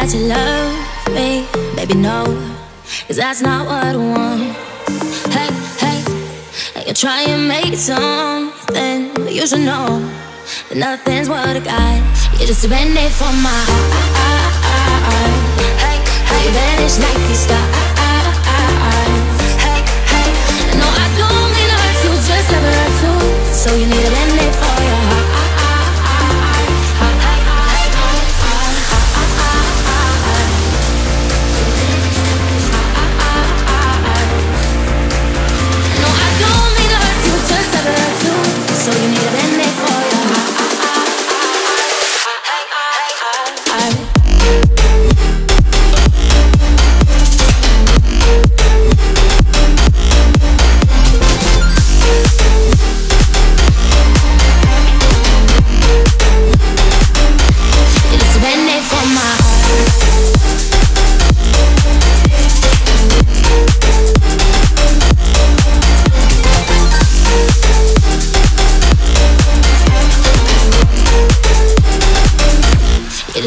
that you love me, baby, no. Cause that's not what I want. Hey, hey, and you try and make something, but you should know that nothing's what I got. You're just a band for my heart. Hey, hey, you vanish like these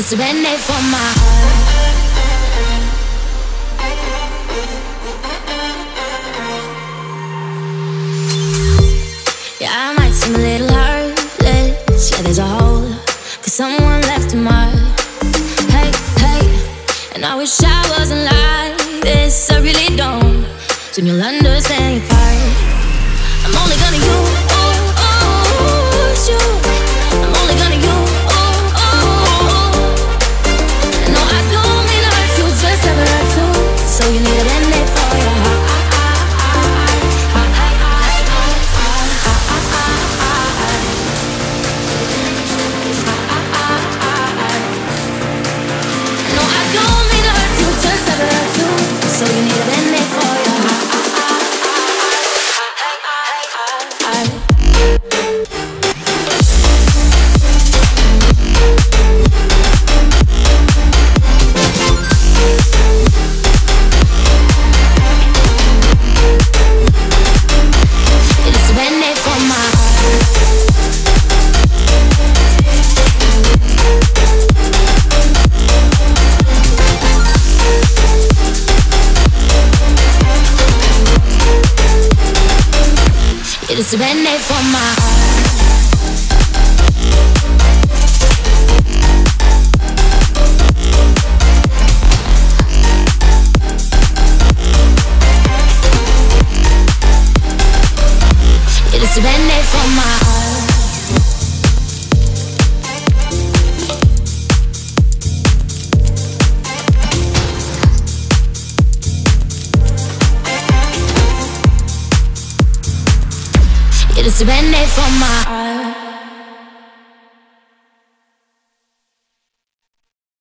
It's band-aid for my heart. Yeah, I might seem a little heartless. Yeah, there's a hole. Cause someone left a mark. Hey, hey. And I wish I wasn't like this. I really don't. Soon you'll understand your part. I'm only gonna use It's a band-aid for my heart. It's a band-aid for my heart. It's a band-aid for my heart.